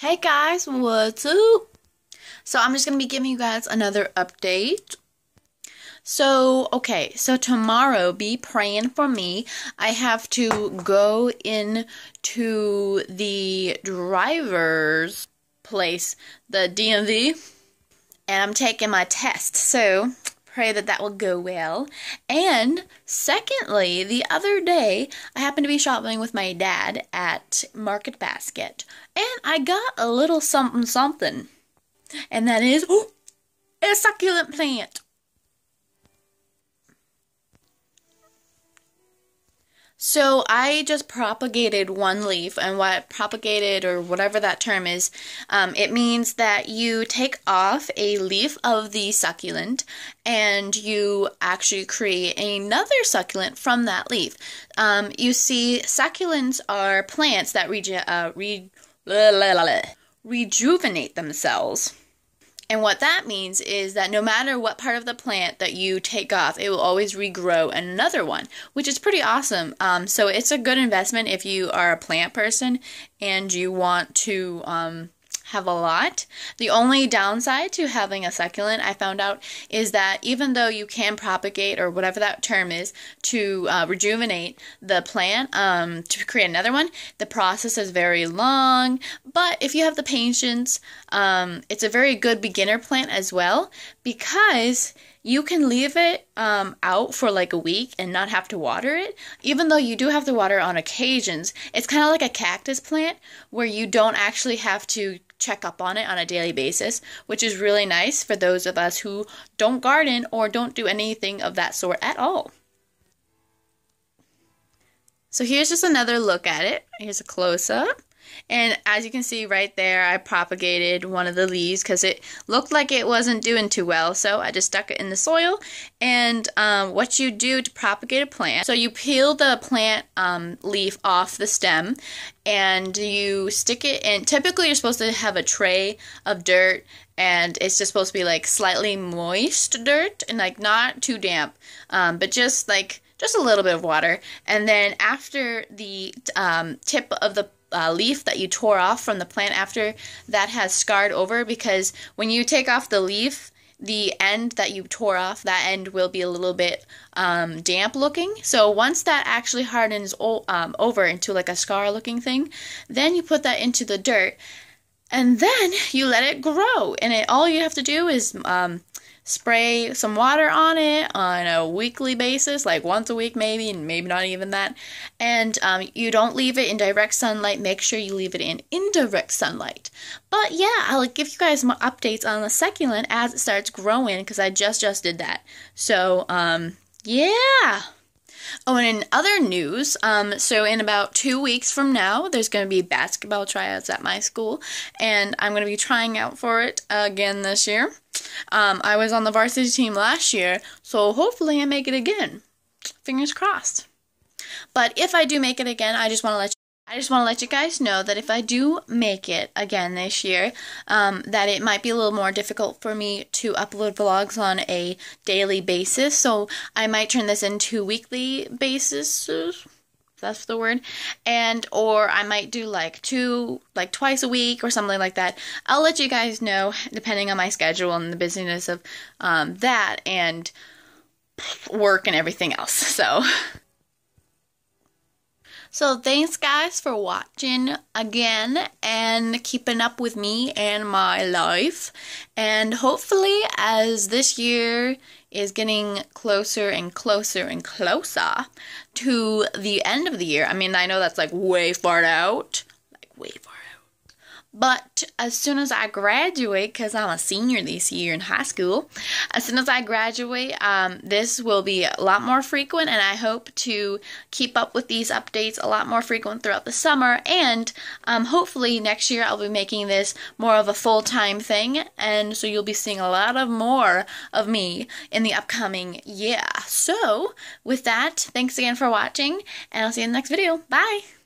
Hey guys, what's up? So I'm just going to be giving you guys another update. So, okay, so tomorrow be praying for me. I have to go in to the driver's place, the DMV, and I'm taking my test. So, pray that that will go well. And secondly, the other day, I happened to be shopping with my dad at Market Basket, and I got a little something something. And that is oh, a succulent plant. So I just propagated one leaf, and what propagated or whatever that term is, um, it means that you take off a leaf of the succulent and you actually create another succulent from that leaf. Um, you see, succulents are plants that reju- uh, re- rejuvenate themselves. And what that means is that no matter what part of the plant that you take off, it will always regrow another one, which is pretty awesome. Um, so it's a good investment if you are a plant person and you want to um, have a lot. The only downside to having a succulent, I found out, is that even though you can propagate or whatever that term is to uh, rejuvenate the plant um, to create another one, the process is very long. But if you have the patience, um, it's a very good beginner plant as well because you can leave it um, out for like a week and not have to water it. Even though you do have to water on occasions, it's kind of like a cactus plant where you don't actually have to check up on it on a daily basis, which is really nice for those of us who don't garden or don't do anything of that sort at all. So here's just another look at it. Here's a close up. And as you can see right there, I propagated one of the leaves because it looked like it wasn't doing too well. So I just stuck it in the soil. And um, what you do to propagate a plant, so you peel the plant um, leaf off the stem and you stick it in. Typically, you're supposed to have a tray of dirt and it's just supposed to be like slightly moist dirt and like not too damp, um, but just like just a little bit of water. And then after the um, tip of the uh, leaf that you tore off from the plant after that has scarred over because when you take off the leaf, the end that you tore off, that end will be a little bit um, damp looking. So once that actually hardens um, over into like a scar looking thing, then you put that into the dirt and then you let it grow. And it all you have to do is um, spray some water on it on a weekly basis, like once a week maybe, and maybe not even that. And um, you don't leave it in direct sunlight. Make sure you leave it in indirect sunlight. But yeah, I'll give you guys more updates on the succulent as it starts growing because I just just did that. So um, yeah. Oh, and in other news, um, so in about two weeks from now, there's going to be basketball tryouts at my school, and I'm going to be trying out for it again this year. Um, I was on the varsity team last year, so hopefully I make it again. Fingers crossed. But if I do make it again, I just want to let I just want to let you guys know that if I do make it again this year, um, that it might be a little more difficult for me to upload vlogs on a daily basis. So I might turn this into weekly basis. That's the word. And or I might do like two like twice a week or something like that. I'll let you guys know depending on my schedule and the busyness of um, that and work and everything else. So so thanks guys for watching again and keeping up with me and my life. And hopefully as this year is getting closer and closer and closer to the end of the year. I mean, I know that's like way far out, like way far but as soon as I graduate, because I'm a senior this year in high school, as soon as I graduate, um, this will be a lot more frequent, and I hope to keep up with these updates a lot more frequent throughout the summer. And um, hopefully next year I'll be making this more of a full time thing, and so you'll be seeing a lot of more of me in the upcoming year. So, with that, thanks again for watching, and I'll see you in the next video. Bye!